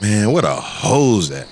Man, what a hose that.